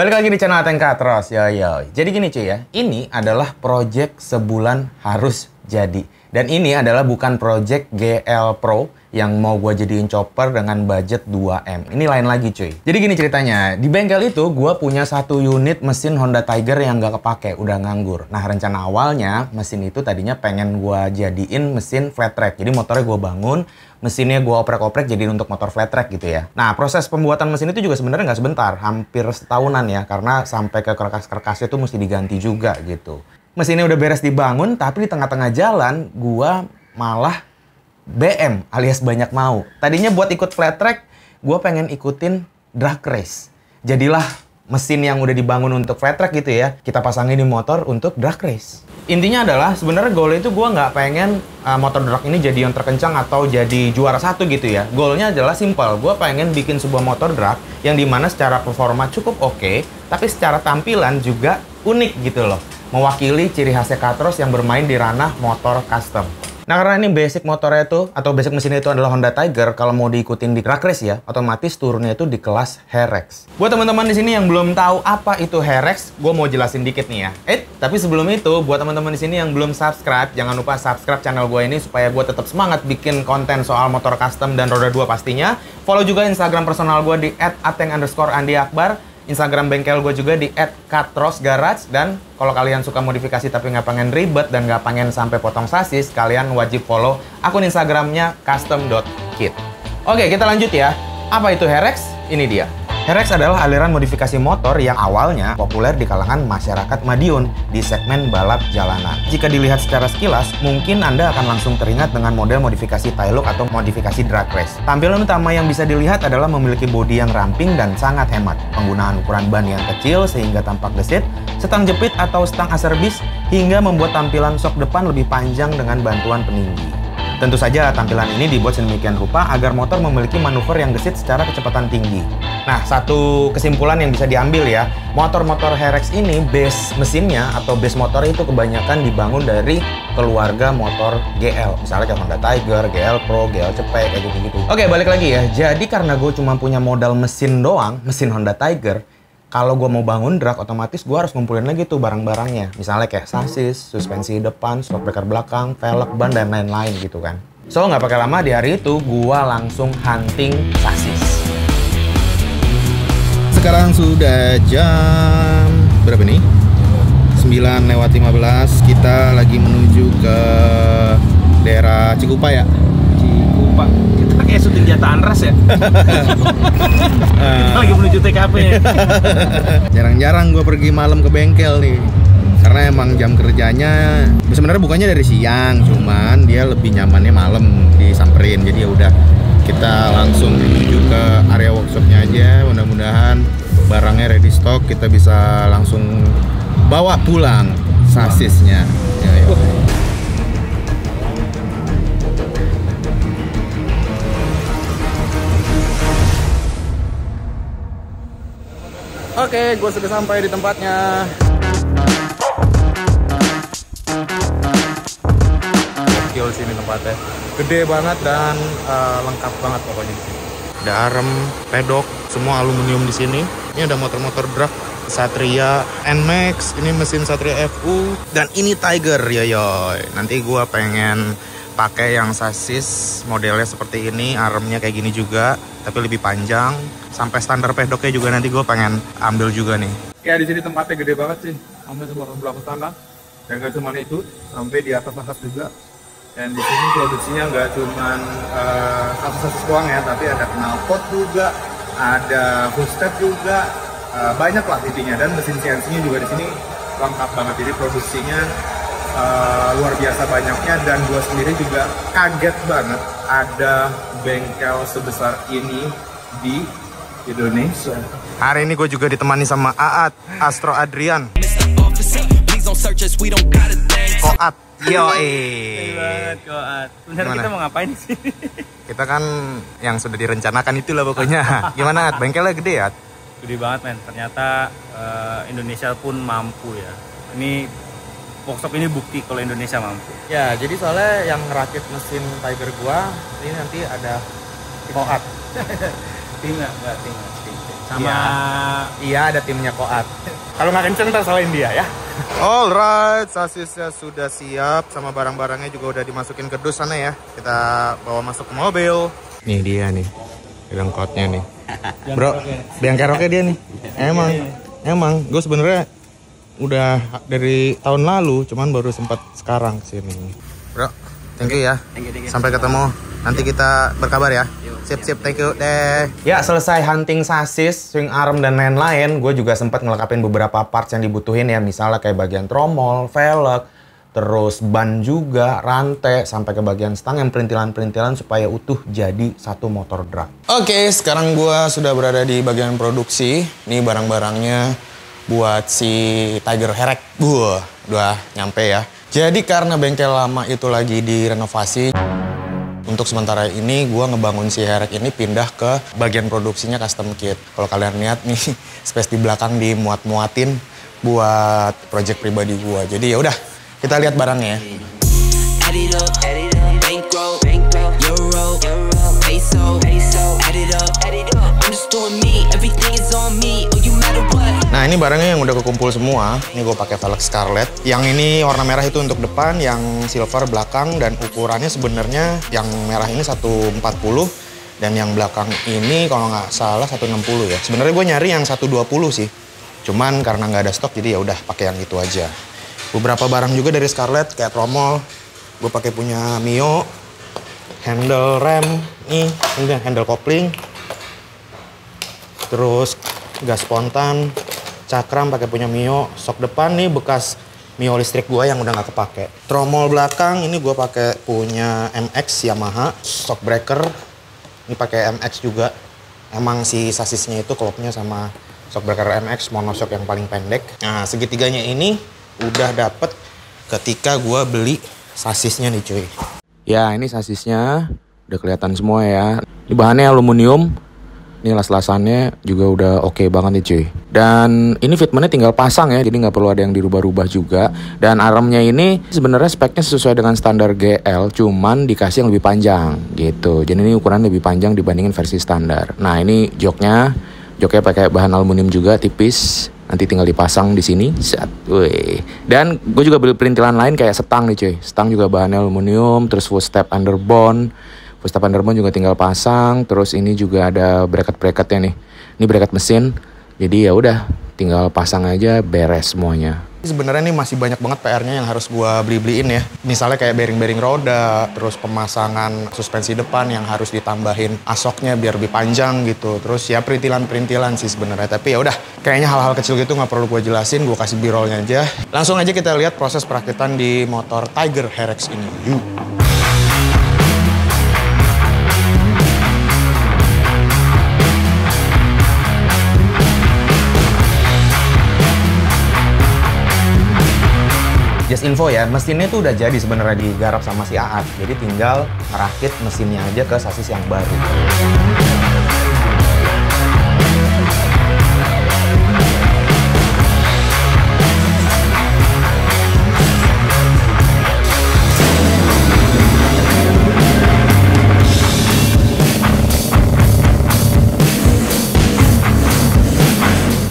Balik lagi di channel Atengka terus, yo yo. Jadi gini cuy ya, ini adalah project sebulan harus jadi. Dan ini adalah bukan project GL Pro yang mau gue jadiin chopper dengan budget 2M. Ini lain lagi cuy. Jadi gini ceritanya, di bengkel itu gue punya satu unit mesin Honda Tiger yang gak kepake, udah nganggur. Nah rencana awalnya mesin itu tadinya pengen gue jadiin mesin flat track. Jadi motornya gue bangun, mesinnya gue oprek-oprek jadi untuk motor flat track gitu ya. Nah proses pembuatan mesin itu juga sebenarnya nggak sebentar, hampir setahunan ya, karena sampai ke kerkas-kerkasnya itu mesti diganti juga gitu. Mesinnya udah beres dibangun, tapi di tengah-tengah jalan gua malah BM alias banyak mau. Tadinya buat ikut flat track, gue pengen ikutin drag race. Jadilah mesin yang udah dibangun untuk flat track gitu ya, kita pasangin di motor untuk drag race. Intinya adalah sebenarnya goal itu gue nggak pengen uh, motor drag ini jadi yang terkencang atau jadi juara satu gitu ya. Goalnya adalah simple, gue pengen bikin sebuah motor drag yang di mana secara performa cukup oke, okay, tapi secara tampilan juga unik gitu loh mewakili ciri khasnya Katros yang bermain di ranah motor custom. Nah karena ini basic motornya itu atau basic mesinnya itu adalah Honda Tiger, kalau mau diikutin di drag race ya, otomatis turunnya itu di kelas Herex. Buat teman-teman di sini yang belum tahu apa itu Herex, gue mau jelasin dikit nih ya. Eh, tapi sebelum itu, buat teman-teman di sini yang belum subscribe, jangan lupa subscribe channel gue ini supaya gue tetap semangat bikin konten soal motor custom dan roda 2 pastinya. Follow juga Instagram personal gue di @ateng_andi_akbar Instagram bengkel gue juga di @katrosgarage dan kalau kalian suka modifikasi tapi nggak pengen ribet dan nggak pengen sampai potong sasis, kalian wajib follow akun Instagramnya custom.kit. Oke, kita lanjut ya. Apa itu Herex? Ini dia. Herex adalah aliran modifikasi motor yang awalnya populer di kalangan masyarakat Madiun di segmen balap jalanan. Jika dilihat secara sekilas, mungkin Anda akan langsung teringat dengan model modifikasi Taillock atau modifikasi drag race. Tampilan utama yang bisa dilihat adalah memiliki bodi yang ramping dan sangat hemat. Penggunaan ukuran ban yang kecil sehingga tampak gesit, setang jepit atau stang aserbis, hingga membuat tampilan sok depan lebih panjang dengan bantuan peninggi. Tentu saja tampilan ini dibuat sedemikian rupa agar motor memiliki manuver yang gesit secara kecepatan tinggi. Nah, satu kesimpulan yang bisa diambil ya, motor-motor Herex ini base mesinnya atau base motor itu kebanyakan dibangun dari keluarga motor GL. Misalnya Honda Tiger, GL Pro, GL Cepet, kayak gitu-gitu. Oke, balik lagi ya. Jadi karena gue cuma punya modal mesin doang, mesin Honda Tiger, kalau gue mau bangun drag otomatis gue harus ngumpulin lagi tuh barang-barangnya. Misalnya kayak sasis suspensi depan shock breaker belakang velg ban dan lain-lain gitu kan. So nggak pakai lama di hari itu gue langsung hunting sasis. Sekarang sudah jam berapa nih? 9 lewat 15 kita lagi menuju ke daerah Cikupa ya? Cikupa kayak syuting jatah Anras ya. Kita lagi menuju TKP ya. Jarang-jarang gue pergi malam ke bengkel nih. Karena emang jam kerjanya sebenarnya bukannya dari siang, cuman dia lebih nyamannya malam disamperin. Jadi ya udah kita langsung menuju ke area workshopnya aja. Mudah-mudahan barangnya ready stock, kita bisa langsung bawa pulang sasisnya. Ya, ya. Oke, gue sudah sampai di tempatnya. Gokil sini tempatnya. Gede banget dan uh, lengkap banget pokoknya. Ada arem, pedok, semua aluminium di sini. Ini ada motor-motor drag Satria Nmax, ini mesin Satria FU dan ini Tiger ya yoy. Nanti gue pengen pakai yang sasis modelnya seperti ini, armnya kayak gini juga, tapi lebih panjang. Sampai standar pedoknya juga nanti gue pengen ambil juga nih. Ya di sini tempatnya gede banget sih, sampai semua belakang sana. Dan gak cuma itu, sampai di atas atas juga. Dan di sini produksinya nggak cuma uh, sasis doang ya, tapi ada knalpot juga, ada step juga, uh, banyak lah intinya. Dan mesin CNC-nya juga di sini lengkap banget. Jadi produksinya uh, luar biasa banyaknya dan gue sendiri juga kaget banget ada bengkel sebesar ini di Indonesia. Hari ini gue juga ditemani sama Aat Astro Adrian. Koat, yo eh. Koat. Kita mau ngapain sih? Kita kan yang sudah direncanakan itulah pokoknya. Gimana At? Bengkelnya gede ya? Gede banget men. Ternyata uh, Indonesia pun mampu ya. Ini workshop ini bukti kalau Indonesia mampu. Ya, jadi soalnya yang ngerakit mesin Tiger gua ini nanti ada Koat. Tina, enggak Tina. sama Iya. iya ada timnya Koat. kalau nggak kenceng ntar salahin dia ya. Alright, sasisnya sudah siap sama barang-barangnya juga udah dimasukin ke dus sana ya. Kita bawa masuk ke mobil. Nih dia nih, rengkotnya nih. Bro, biang keroknya dia nih. Emang, emang. Gue sebenarnya udah dari tahun lalu, cuman baru sempat sekarang ke sini. Bro, thank you ya. Sampai ketemu. Nanti kita berkabar ya. Sip, sip, thank you deh. Ya selesai hunting sasis, swing arm dan lain-lain, gue juga sempat ngelengkapin beberapa parts yang dibutuhin ya, misalnya kayak bagian tromol, velg, terus ban juga, rantai, sampai ke bagian stang yang perintilan-perintilan supaya utuh jadi satu motor drag. Oke, sekarang gua sudah berada di bagian produksi. Ini barang-barangnya buat si Tiger Herek. Wah, udah nyampe ya. Jadi karena bengkel lama itu lagi direnovasi, untuk sementara ini gua ngebangun si Herek ini pindah ke bagian produksinya custom kit. Kalau kalian lihat nih, space di belakang dimuat-muatin buat project pribadi gua. Jadi ya udah, kita lihat barangnya ya. Bankroll, euro. Peso, peso. Add it up, add it up. I'm just doing me. Nah ini barangnya yang udah kekumpul semua. Ini gue pakai velg Scarlet. Yang ini warna merah itu untuk depan, yang silver belakang dan ukurannya sebenarnya yang merah ini 140 dan yang belakang ini kalau nggak salah 160 ya. Sebenarnya gue nyari yang 120 sih. Cuman karena nggak ada stok jadi ya udah pakai yang itu aja. Beberapa barang juga dari Scarlet kayak tromol. Gue pakai punya Mio, handle rem, nih ini handle kopling, terus gas spontan, cakram pakai punya Mio, sok depan nih bekas Mio listrik gua yang udah nggak kepake. Tromol belakang ini gua pakai punya MX Yamaha, shock breaker ini pakai MX juga. Emang si sasisnya itu klopnya sama shock breaker MX monoshock yang paling pendek. Nah segitiganya ini udah dapet ketika gua beli sasisnya nih cuy. Ya ini sasisnya udah kelihatan semua ya. Ini bahannya aluminium, ini las-lasannya juga udah oke banget nih cuy. Dan ini fitmentnya tinggal pasang ya, jadi nggak perlu ada yang dirubah-rubah juga. Dan armnya ini sebenarnya speknya sesuai dengan standar GL, cuman dikasih yang lebih panjang gitu. Jadi ini ukuran lebih panjang dibandingin versi standar. Nah ini joknya, joknya pakai bahan aluminium juga tipis. Nanti tinggal dipasang di sini. Set. Dan gue juga beli perintilan lain kayak setang nih cuy. Setang juga bahannya aluminium, terus full step underbone. Step underbone juga tinggal pasang. Terus ini juga ada bracket-bracketnya nih. Ini bracket mesin. Jadi ya udah tinggal pasang aja beres semuanya. Sebenarnya ini masih banyak banget PR-nya yang harus gua beli-beliin ya. Misalnya kayak bearing-bearing roda, terus pemasangan suspensi depan yang harus ditambahin asoknya biar lebih panjang gitu. Terus ya perintilan-perintilan sih sebenarnya. Tapi ya udah, kayaknya hal-hal kecil gitu nggak perlu gua jelasin, gua kasih birolnya aja. Langsung aja kita lihat proses perakitan di motor Tiger Herex ini. Yuk. Info ya, mesinnya tuh udah jadi sebenarnya digarap sama si Aat. Jadi tinggal ngerakit mesinnya aja ke sasis yang baru.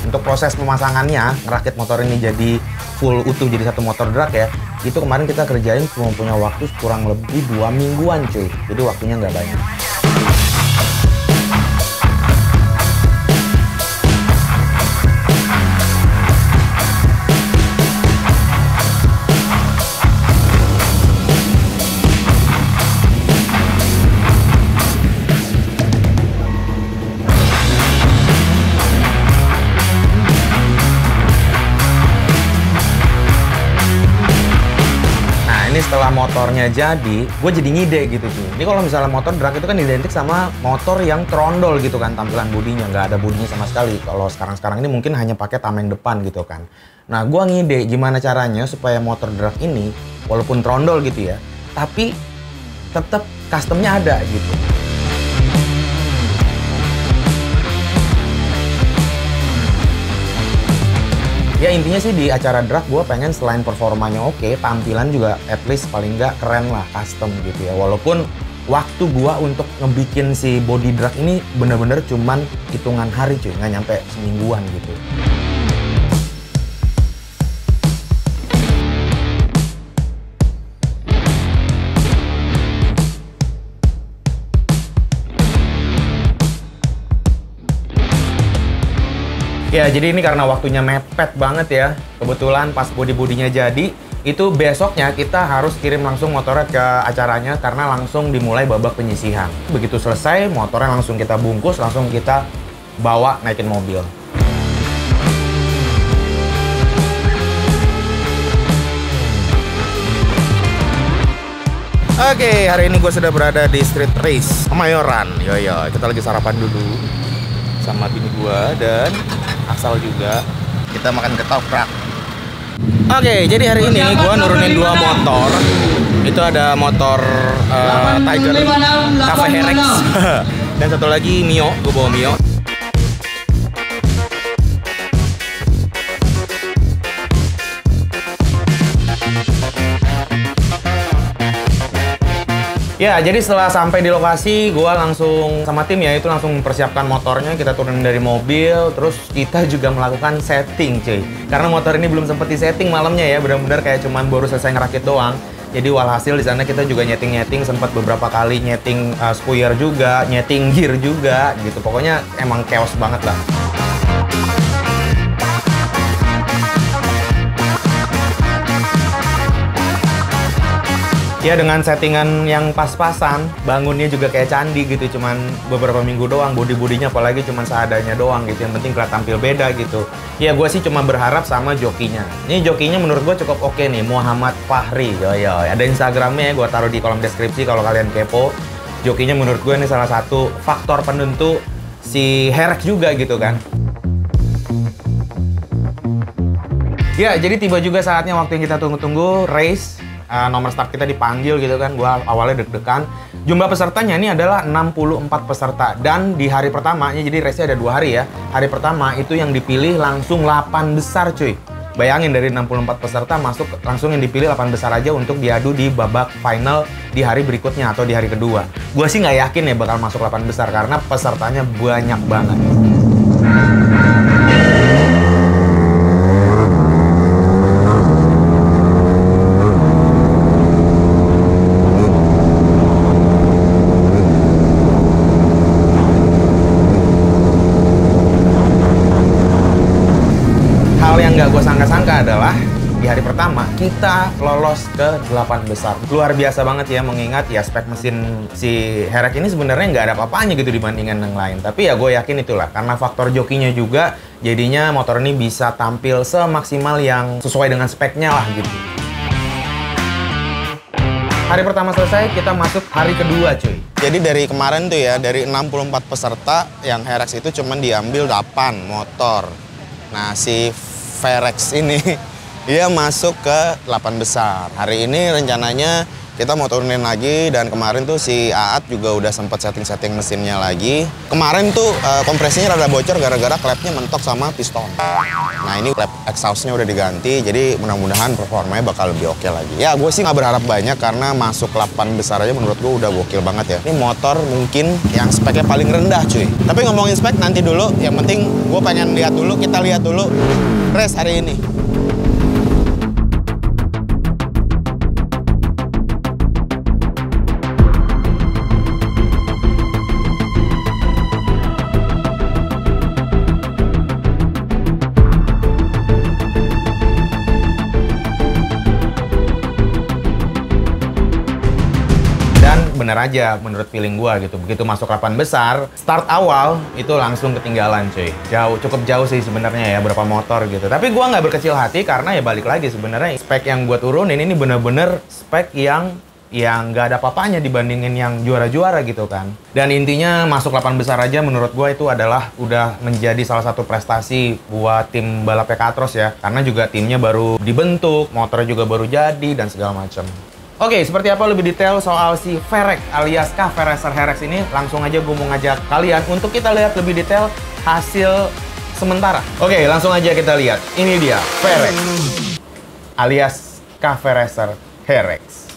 Untuk proses pemasangannya, ngerakit motor ini jadi full utuh jadi satu motor drag ya. Itu kemarin kita kerjain cuma punya waktu kurang lebih dua mingguan cuy. Jadi waktunya nggak banyak. Motornya jadi, gue jadi ngide gitu cuy. Ini kalau misalnya motor drag itu kan identik sama motor yang trondol gitu kan tampilan bodinya, nggak ada bodinya sama sekali. Kalau sekarang-sekarang ini mungkin hanya pakai tameng depan gitu kan. Nah gue ngide gimana caranya supaya motor drag ini walaupun trondol gitu ya, tapi tetap customnya ada gitu. Ya intinya sih di acara drag gue pengen selain performanya oke, tampilan juga at least paling nggak keren lah, custom gitu ya. Walaupun waktu gua untuk ngebikin si body drag ini bener-bener cuman hitungan hari cuy, nggak nyampe semingguan gitu. Ya, jadi ini karena waktunya mepet banget ya. Kebetulan pas body-bodinya jadi, itu besoknya kita harus kirim langsung motornya ke acaranya karena langsung dimulai babak penyisihan. Begitu selesai, motornya langsung kita bungkus, langsung kita bawa naikin mobil. Oke, hari ini gue sudah berada di Street Race Kemayoran. Yo yo, kita lagi sarapan dulu sama bini gue dan Asal juga. Kita makan ketoprak. Oke, jadi hari ini gue nurunin dua motor. Itu ada motor uh, Tiger Cafe Herex dan satu lagi Mio. Gue bawa Mio. Ya, jadi setelah sampai di lokasi, gua langsung sama tim ya itu langsung mempersiapkan motornya, kita turunin dari mobil, terus kita juga melakukan setting, cuy. Karena motor ini belum sempat setting malamnya ya, benar-benar kayak cuman baru selesai ngerakit doang. Jadi walhasil di sana kita juga nyeting-nyeting sempat beberapa kali nyeting uh, spuyer juga, nyeting gear juga gitu. Pokoknya emang chaos banget lah. Ya dengan settingan yang pas-pasan, bangunnya juga kayak candi gitu, cuman beberapa minggu doang, body-bodinya apalagi cuman seadanya doang gitu, yang penting kelihatan tampil beda gitu. Ya gue sih cuma berharap sama jokinya. Ini jokinya menurut gue cukup oke nih, Muhammad Fahri, yo yo. Ada Instagramnya ya, gue taruh di kolom deskripsi kalau kalian kepo. Jokinya menurut gue ini salah satu faktor penentu si Herek juga gitu kan. Ya, jadi tiba juga saatnya waktu yang kita tunggu-tunggu, race uh, nomor start kita dipanggil gitu kan. Gua awalnya deg-degan. Jumlah pesertanya ini adalah 64 peserta dan di hari pertamanya jadi race-nya ada dua hari ya. Hari pertama itu yang dipilih langsung 8 besar cuy. Bayangin dari 64 peserta masuk langsung yang dipilih 8 besar aja untuk diadu di babak final di hari berikutnya atau di hari kedua. Gue sih nggak yakin ya bakal masuk 8 besar karena pesertanya banyak banget. Kita lolos ke 8 besar. Luar biasa banget ya mengingat ya spek mesin si Herek ini sebenarnya nggak ada apa-apanya gitu dibandingkan yang lain. Tapi ya gue yakin itulah karena faktor jokinya juga jadinya motor ini bisa tampil semaksimal yang sesuai dengan speknya lah gitu. Hari pertama selesai, kita masuk hari kedua cuy. Jadi dari kemarin tuh ya, dari 64 peserta yang Herex itu cuman diambil 8 motor. Nah, si Verex ini dia masuk ke 8 besar. Hari ini rencananya kita mau turunin lagi dan kemarin tuh si Aat juga udah sempat setting-setting mesinnya lagi. Kemarin tuh eh, kompresinya rada bocor gara-gara klepnya mentok sama piston. Nah ini klep exhaustnya udah diganti, jadi mudah-mudahan performanya bakal lebih oke lagi. Ya gue sih nggak berharap banyak karena masuk 8 besar aja menurut gue udah gokil banget ya. Ini motor mungkin yang speknya paling rendah cuy. Tapi ngomongin spek nanti dulu, yang penting gue pengen lihat dulu, kita lihat dulu race hari ini. Bener aja menurut feeling gua gitu. Begitu masuk 8 besar, start awal itu langsung ketinggalan cuy. Jauh, cukup jauh sih sebenarnya ya berapa motor gitu. Tapi gua nggak berkecil hati karena ya balik lagi sebenarnya spek yang gua turunin ini bener-bener spek yang yang nggak ada apa-apanya dibandingin yang juara-juara gitu kan. Dan intinya masuk 8 besar aja menurut gua itu adalah udah menjadi salah satu prestasi buat tim balap Katros ya. Karena juga timnya baru dibentuk, motornya juga baru jadi dan segala macam. Oke, seperti apa lebih detail soal si Verek alias Cafe Racer Herex ini? Langsung aja gue mau ngajak kalian untuk kita lihat lebih detail hasil sementara. Oke, langsung aja kita lihat. Ini dia, Verek alias Cafe Racer Herex.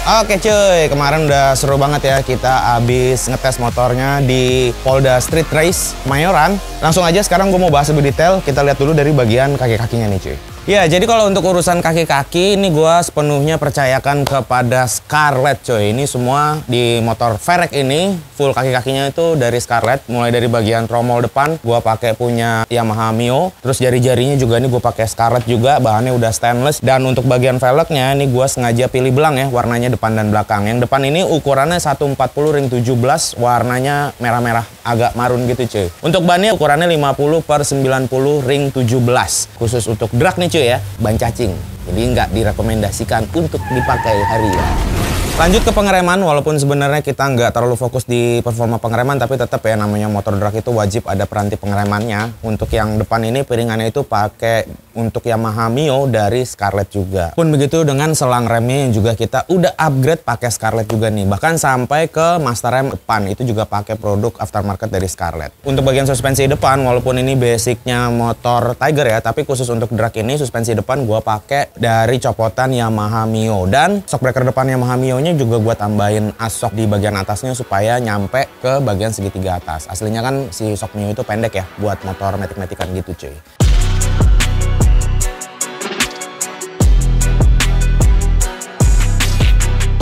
Oke cuy, kemarin udah seru banget ya kita abis ngetes motornya di Polda Street Race Mayoran. Langsung aja sekarang gue mau bahas lebih detail, kita lihat dulu dari bagian kaki-kakinya nih cuy. Ya, jadi kalau untuk urusan kaki-kaki ini gue sepenuhnya percayakan kepada Scarlett coy. Ini semua di motor Verek ini full kaki-kakinya itu dari Scarlett. Mulai dari bagian tromol depan gue pakai punya Yamaha Mio. Terus jari-jarinya juga ini gue pakai Scarlett juga, bahannya udah stainless. Dan untuk bagian velgnya ini gue sengaja pilih belang ya, warnanya depan dan belakang. Yang depan ini ukurannya 140 ring 17, warnanya merah-merah agak marun gitu cuy. Untuk bannya ukurannya 50 per 90 ring 17. Khusus untuk drag nih cuy ya, ban cacing. Jadi nggak direkomendasikan untuk dipakai harian. Lanjut ke pengereman, walaupun sebenarnya kita nggak terlalu fokus di performa pengereman, tapi tetap ya namanya motor drag itu wajib ada peranti pengeremannya. Untuk yang depan ini piringannya itu pakai untuk Yamaha Mio dari Scarlett juga. Pun begitu dengan selang remnya yang juga kita udah upgrade pakai Scarlett juga nih. Bahkan sampai ke master rem depan itu juga pakai produk aftermarket dari Scarlett. Untuk bagian suspensi depan, walaupun ini basicnya motor Tiger ya, tapi khusus untuk drag ini suspensi depan gua pakai dari copotan Yamaha Mio dan shockbreaker depan Yamaha Mio-nya juga gua tambahin asok di bagian atasnya supaya nyampe ke bagian segitiga atas. Aslinya kan si shock Mio itu pendek ya buat motor metik-metikan gitu cuy.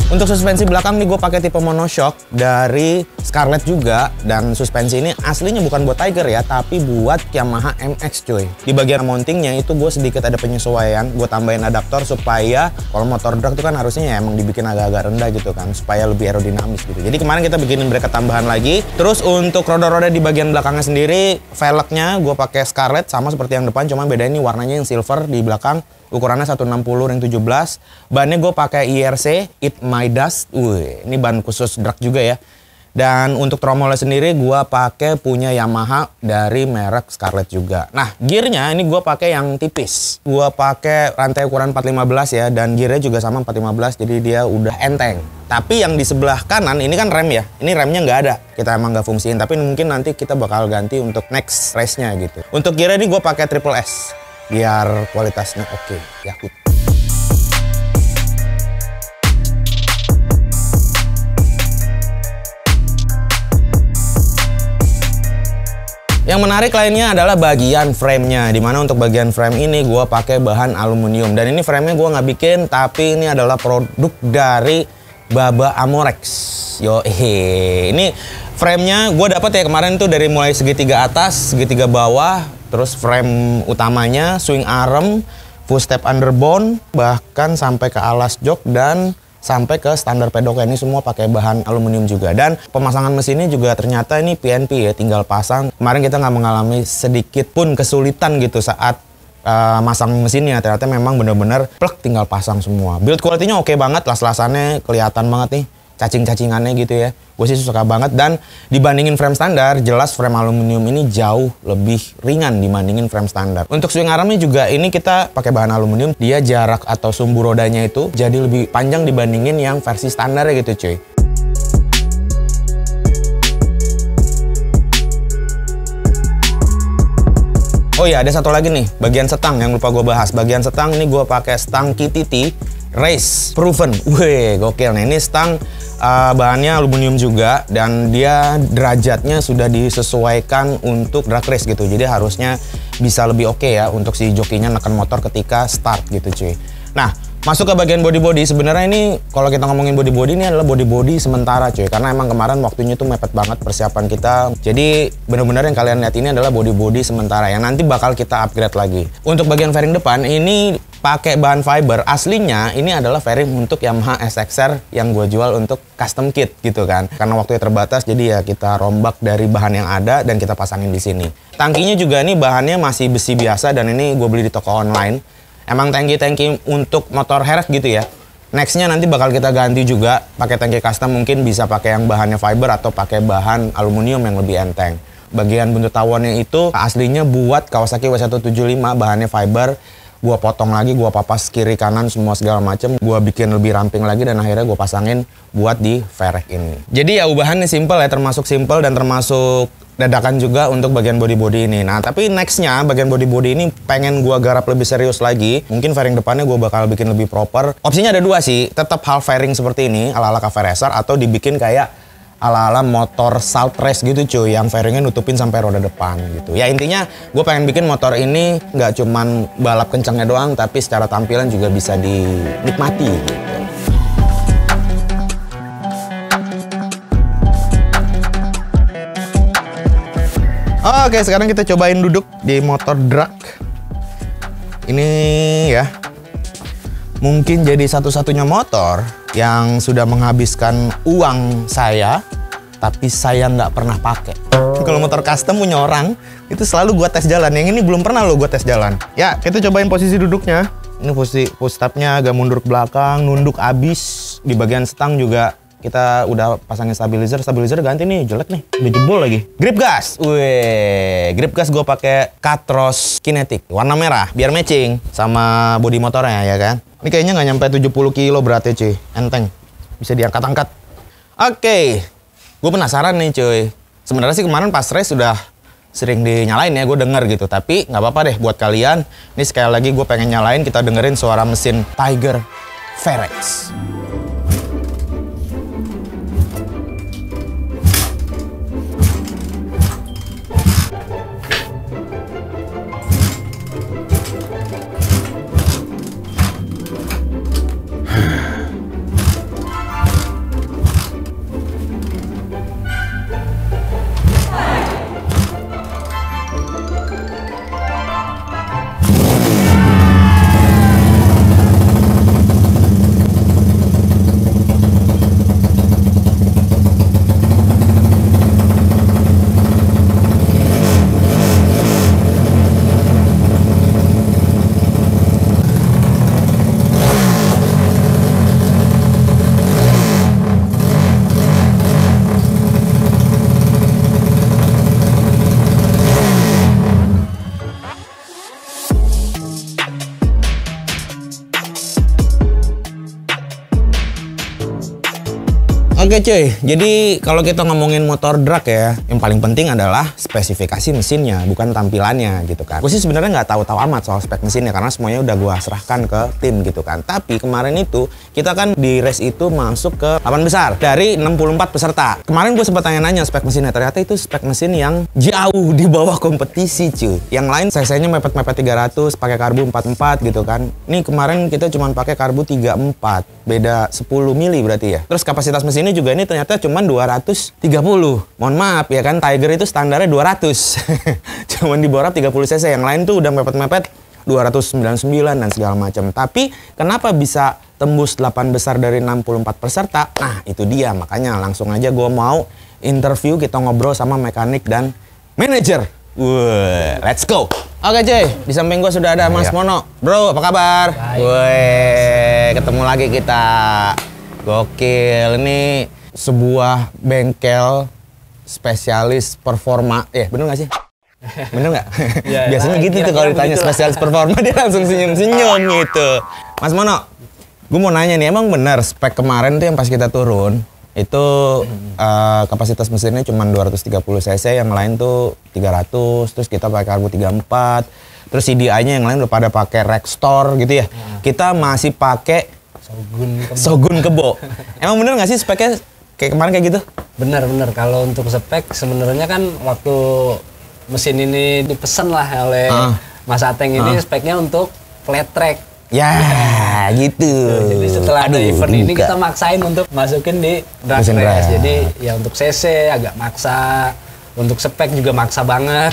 Untuk suspensi belakang nih gue pakai tipe monoshock dari Scarlett juga dan suspensi ini aslinya bukan buat Tiger ya tapi buat Yamaha MX cuy. Di bagian mountingnya itu gue sedikit ada penyesuaian, gue tambahin adaptor supaya kalau motor drag itu kan harusnya ya emang dibikin agak-agak rendah gitu kan supaya lebih aerodinamis gitu. Jadi kemarin kita bikinin bracket tambahan lagi. Terus untuk roda-roda di bagian belakangnya sendiri, velgnya gue pakai Scarlett sama seperti yang depan cuma beda ini warnanya yang silver di belakang ukurannya 160 ring 17 bannya gue pakai IRC It My Dust. Wih, ini ban khusus drag juga ya. Dan untuk tromolnya sendiri gue pakai punya Yamaha dari merek Scarlett juga. Nah gearnya ini gue pakai yang tipis. Gue pakai rantai ukuran 415 ya dan gearnya juga sama 415 jadi dia udah enteng. Tapi yang di sebelah kanan ini kan rem ya ini remnya nggak ada. Kita emang nggak fungsiin tapi mungkin nanti kita bakal ganti untuk next race nya gitu. Untuk gearnya ini gue pakai triple S biar kualitasnya oke okay. Yakut. Yang menarik lainnya adalah bagian framenya. Di mana untuk bagian frame ini gue pakai bahan aluminium. Dan ini framenya gue nggak bikin, tapi ini adalah produk dari Baba Amorex. Yo, ini framenya gue dapat ya kemarin tuh dari mulai segitiga atas, segitiga bawah, terus frame utamanya, swing arm, full step underbone, bahkan sampai ke alas jok dan sampai ke standar pedoknya ini semua pakai bahan aluminium juga. Dan pemasangan mesinnya juga ternyata ini PNP ya tinggal pasang. Kemarin kita nggak mengalami sedikit pun kesulitan gitu saat uh, masang mesinnya. Ternyata memang bener-bener plug tinggal pasang semua. Build quality-nya oke banget las-lasannya kelihatan banget nih cacing-cacingannya gitu ya. Gue sih suka banget dan dibandingin frame standar, jelas frame aluminium ini jauh lebih ringan dibandingin frame standar. Untuk swing armnya juga ini kita pakai bahan aluminium, dia jarak atau sumbu rodanya itu jadi lebih panjang dibandingin yang versi standar ya gitu cuy. Oh iya, ada satu lagi nih, bagian setang yang lupa gue bahas. Bagian setang ini gue pakai stang KTT Race Proven. Wih, gokil nih. Ini stang uh, bahannya aluminium juga dan dia derajatnya sudah disesuaikan untuk drag race gitu. Jadi harusnya bisa lebih oke okay ya untuk si jokinya neken motor ketika start gitu cuy. Nah, masuk ke bagian body body. Sebenarnya ini kalau kita ngomongin body body ini adalah body body sementara cuy. Karena emang kemarin waktunya tuh mepet banget persiapan kita. Jadi benar-benar yang kalian lihat ini adalah body body sementara. Yang nanti bakal kita upgrade lagi. Untuk bagian fairing depan ini pakai bahan fiber. Aslinya ini adalah fairing untuk Yamaha SXR yang gue jual untuk custom kit gitu kan. Karena waktunya terbatas jadi ya kita rombak dari bahan yang ada dan kita pasangin di sini. Tangkinya juga ini bahannya masih besi biasa dan ini gue beli di toko online emang tangki-tangki untuk motor heret gitu ya. Nextnya nanti bakal kita ganti juga pakai tangki custom mungkin bisa pakai yang bahannya fiber atau pakai bahan aluminium yang lebih enteng. Bagian buntut tawonnya itu aslinya buat Kawasaki W175 bahannya fiber. Gua potong lagi, gua papas kiri kanan semua segala macem. Gua bikin lebih ramping lagi dan akhirnya gua pasangin buat di Verek ini. Jadi ya ubahannya simple ya, termasuk simple dan termasuk dadakan juga untuk bagian body-body ini. Nah, tapi nextnya bagian body-body ini pengen gua garap lebih serius lagi. Mungkin fairing depannya gua bakal bikin lebih proper. Opsinya ada dua sih, tetap half fairing seperti ini ala-ala cafe racer atau dibikin kayak ala-ala motor salt race gitu cuy yang fairingnya nutupin sampai roda depan gitu ya intinya gue pengen bikin motor ini nggak cuman balap kencangnya doang tapi secara tampilan juga bisa dinikmati gitu. Oke, sekarang kita cobain duduk di motor drag. Ini ya, mungkin jadi satu-satunya motor yang sudah menghabiskan uang saya, tapi saya nggak pernah pakai. Kalau motor custom punya orang, itu selalu gua tes jalan. Yang ini belum pernah lo gua tes jalan. Ya, kita cobain posisi duduknya. Ini posisi push agak mundur ke belakang, nunduk abis. Di bagian stang juga kita udah pasangin stabilizer, stabilizer ganti nih, jelek nih, udah jebol lagi. Grip gas, wih, grip gas gue pakai Katros Kinetic, warna merah, biar matching sama bodi motornya ya kan. Ini kayaknya nggak nyampe 70 kilo beratnya cuy, enteng, bisa diangkat-angkat. Oke, gue penasaran nih cuy. Sebenarnya sih kemarin pas race sudah sering dinyalain ya, gue denger gitu. Tapi nggak apa-apa deh buat kalian. Ini sekali lagi gue pengen nyalain, kita dengerin suara mesin Tiger Ferex. Oke cuy, jadi kalau kita ngomongin motor drag ya, yang paling penting adalah spesifikasi mesinnya, bukan tampilannya gitu kan. Gue sih sebenarnya nggak tahu-tahu amat soal spek mesinnya karena semuanya udah gue serahkan ke tim gitu kan. Tapi kemarin itu kita kan di race itu masuk ke 8 besar dari 64 peserta. Kemarin gue sempat tanya-nanya spek mesinnya, ternyata itu spek mesin yang jauh di bawah kompetisi cuy. Yang lain cc-nya mepet-mepet 300, pakai karbu 44 gitu kan. Nih kemarin kita cuma pakai karbu 34, beda 10 mili berarti ya. Terus kapasitas mesinnya juga ini ternyata cuma 230. Mohon maaf ya kan Tiger itu standarnya 200. cuman di bawah 30 cc. Yang lain tuh udah mepet-mepet 299 dan segala macam. Tapi kenapa bisa tembus 8 besar dari 64 peserta? Nah, itu dia. Makanya langsung aja gue mau interview kita ngobrol sama mekanik dan manajer. Wah, let's go. Oke cuy, di samping gue sudah ada Mas Mono. Bro, apa kabar? Woi, ketemu lagi kita. Gokil, ini sebuah bengkel spesialis performa. Eh, bener gak sih? Bener nggak? Ya, Biasanya ya, gitu tuh kalau ditanya spesialis performa dia langsung senyum-senyum gitu. Mas Mono, gue mau nanya nih, emang benar spek kemarin tuh yang pas kita turun itu eh, kapasitas mesinnya cuma 230 cc, yang lain tuh 300, terus kita pakai karbu 34, terus CDI-nya yang lain udah pada pakai Rextor gitu ya. Kita masih pakai Sogun ke- Shogun Kebo. Emang bener nggak sih speknya kayak kemarin kayak gitu? bener bener kalau untuk spek sebenarnya kan waktu mesin ini dipesan lah oleh Ah. Mas Ateng ini speknya untuk flat track. Ya, gitu. Jadi setelah ada Aduh, event ini kita maksain untuk masukin di drag race. drag. Jadi ya untuk CC agak maksa, untuk spek juga maksa banget.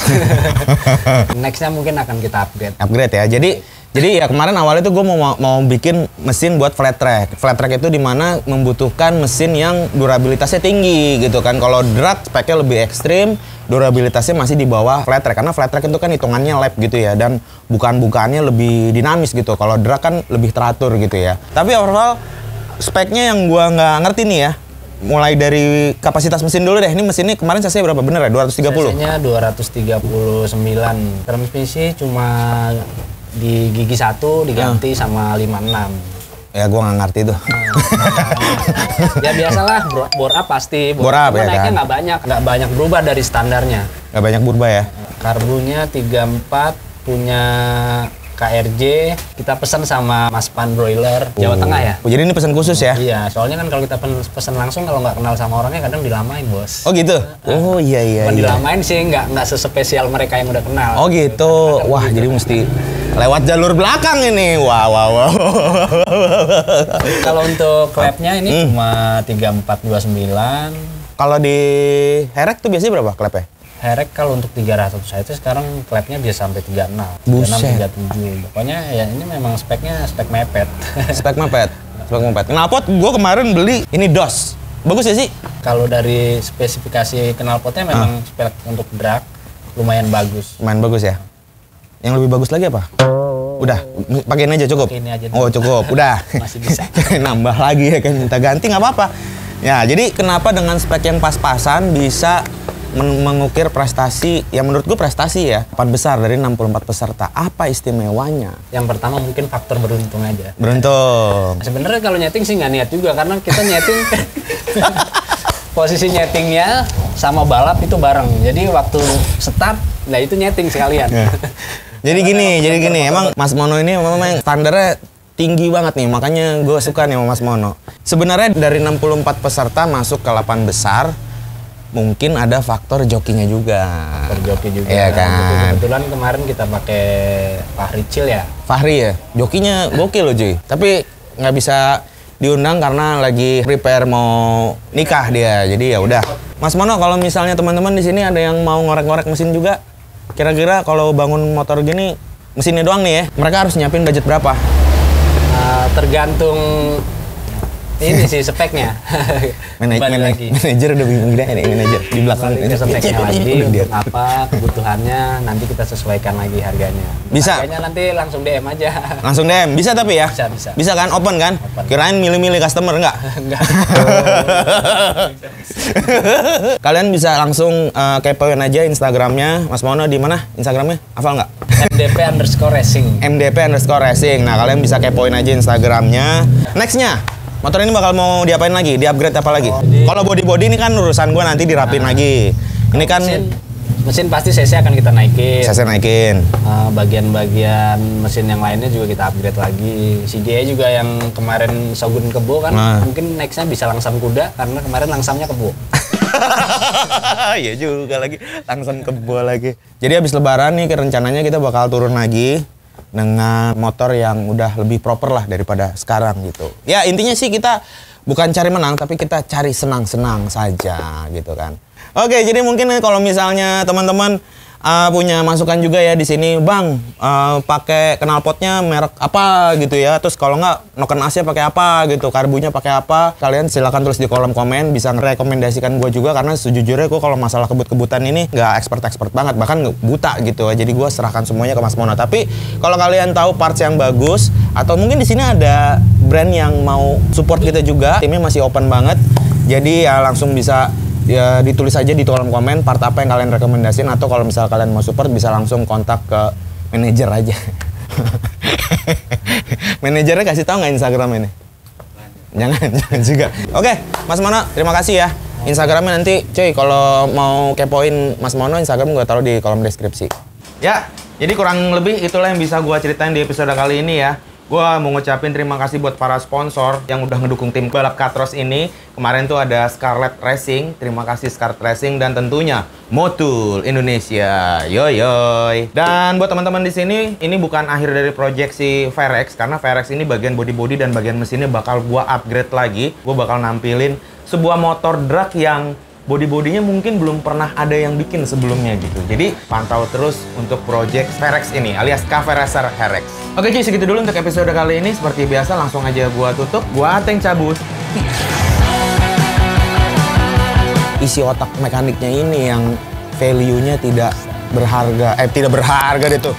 Nextnya mungkin akan kita upgrade. upgrade ya. Jadi jadi ya kemarin awalnya tuh gue mau mau bikin mesin buat flat track. Flat track itu di mana membutuhkan mesin yang durabilitasnya tinggi gitu kan. Kalau drag speknya lebih ekstrim, durabilitasnya masih di bawah flat track karena flat track itu kan hitungannya lap gitu ya dan bukan bukaannya lebih dinamis gitu. Kalau drag kan lebih teratur gitu ya. Tapi overall speknya yang gua nggak ngerti nih ya. Mulai dari kapasitas mesin dulu deh. Ini mesinnya kemarin cc berapa bener ya? 230. CC-nya 239. Transmisi cuma di gigi satu diganti Ah. sama 56. Ya gua nggak ngerti tuh. ya biasalah bro- bore up pasti. Bore up, ya naiknya kan? nggak banyak, nggak banyak berubah dari standarnya. Gak banyak berubah ya. Karbunya 34 punya KRJ kita pesan sama Mas Pan Broiler Jawa Tengah ya. Oh, jadi ini pesan khusus ya? Iya, soalnya kan kalau kita pesan langsung kalau nggak kenal sama orangnya kadang dilamain bos. Oh gitu? Oh iya iya Bukan iya. dilamain sih, nggak nggak sespesial mereka yang udah kenal. Oh gitu. Wah, jadi mesti lewat jalur belakang ini. Wah, wah, wah. Kalau untuk klepnya ini Hmm. cuma 3429. Kalau di Herek tuh biasanya berapa klepnya? Herek kalau untuk 300 saya itu sekarang klepnya bisa sampai 36, Buset. 36, 37. Pokoknya ya ini memang speknya spek mepet. Spek mepet. Spek mepet. Knalpot gue kemarin beli ini DOS. Bagus ya sih? kalau dari spesifikasi knalpotnya memang Ah. spek untuk drag lumayan bagus. Main bagus ya. Yang lebih bagus lagi apa? Udah, pakai ini aja cukup. Ini aja oh cukup, udah. Masih bisa. Nambah lagi ya kan minta ganti nggak apa-apa. Ya, jadi kenapa dengan spek yang pas-pasan bisa men- mengukir prestasi yang menurut gue prestasi ya empat besar dari 64 peserta apa istimewanya Yang pertama mungkin faktor beruntung aja. beruntung Sebenarnya kalau nyeting sih nggak niat juga karena kita nyeting posisi nyetingnya sama balap itu bareng. Jadi waktu start, nah itu nyeting sekalian. Jadi gini, jadi gini, emang Mas Mono ini memang standarnya tinggi banget nih, makanya gue suka nih sama Mas Mono. Sebenarnya dari 64 peserta masuk ke 8 besar, mungkin ada faktor jokinya juga. Terjoki juga. Iya kan. Kebetulan kemarin kita pakai Fahri Chill ya. Fahri ya, jokinya gokil loh cuy. Tapi nggak bisa diundang karena lagi prepare mau nikah dia. Jadi ya udah. Mas Mono, kalau misalnya teman-teman di sini ada yang mau ngorek-ngorek mesin juga, kira-kira kalau bangun motor gini mesinnya doang nih ya, mereka harus nyiapin budget berapa? Uh, tergantung ini sih speknya. Mana- Kembali mana- lagi. Manajer udah bingung deh nih manajer di belakang. Ke speknya lagi untuk apa kebutuhannya nanti kita sesuaikan lagi harganya. Bisa. Harganya nanti langsung DM aja. Langsung DM, bisa tapi ya? Bisa, bisa. Bisa kan? Open kan? Open. Kirain milih-milih customer enggak? Enggak. Kalian bisa langsung uh, kepoin aja Instagramnya Mas Mono di mana Instagramnya? Hafal nggak? MDP underscore racing. MDP underscore racing. Nah kalian bisa kepoin aja Instagramnya. Nextnya, motor ini bakal mau diapain lagi? Di upgrade apa lagi? Kalau body body ini kan urusan gue nanti dirapin lagi. Ini kan mesin, mesin pasti CC akan kita naikin. saya naikin. Uh, bagian-bagian mesin yang lainnya juga kita upgrade lagi. CDA juga yang kemarin Shogun Kebo kan, Nah. mungkin nextnya bisa langsam kuda karena kemarin langsamnya kebo. Iya juga lagi langsung kebo lagi. Jadi habis lebaran nih rencananya kita bakal turun lagi dengan motor yang udah lebih proper lah daripada sekarang gitu. Ya intinya sih kita bukan cari menang tapi kita cari senang-senang saja gitu kan. Oke, jadi mungkin kalau misalnya teman-teman uh, punya masukan juga ya di sini, Bang, uh, pakai knalpotnya merek apa gitu ya. Terus kalau nggak noken AC pakai apa gitu, karbunya pakai apa? Kalian silakan tulis di kolom komen, bisa merekomendasikan gue juga karena sejujurnya gue kalau masalah kebut-kebutan ini nggak expert-expert banget, bahkan buta gitu. Jadi gue serahkan semuanya ke Mas Mona. Tapi kalau kalian tahu parts yang bagus atau mungkin di sini ada brand yang mau support kita juga, timnya masih open banget. Jadi ya langsung bisa ya ditulis aja di kolom komen part apa yang kalian rekomendasiin atau kalau misal kalian mau support bisa langsung kontak ke manajer aja. Manajernya kasih tahu nggak Instagram ini? Jangan, jangan juga. Oke, Mas Mono, terima kasih ya. Instagramnya nanti, cuy, kalau mau kepoin Mas Mono, Instagram gue taruh di kolom deskripsi. Ya, jadi kurang lebih itulah yang bisa gue ceritain di episode kali ini ya. Gue mau ngucapin terima kasih buat para sponsor yang udah ngedukung tim balap Katros ini. Kemarin tuh ada Scarlet Racing, terima kasih Scarlet Racing dan tentunya Motul Indonesia. Yoy yoy. Dan buat teman-teman di sini, ini bukan akhir dari project si Verex karena Verex ini bagian body-body dan bagian mesinnya bakal gua upgrade lagi. Gua bakal nampilin sebuah motor drag yang body-bodinya mungkin belum pernah ada yang bikin sebelumnya gitu. Jadi pantau terus untuk project Verex ini alias Cafe Racer Herex. Oke cuy, segitu dulu untuk episode kali ini. Seperti biasa langsung aja gua tutup. Gua Ateng cabut. Isi otak mekaniknya ini yang value-nya tidak berharga. Eh, tidak berharga deh tuh.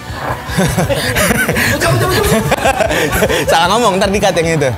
Salah ngomong, ntar dikat yang itu.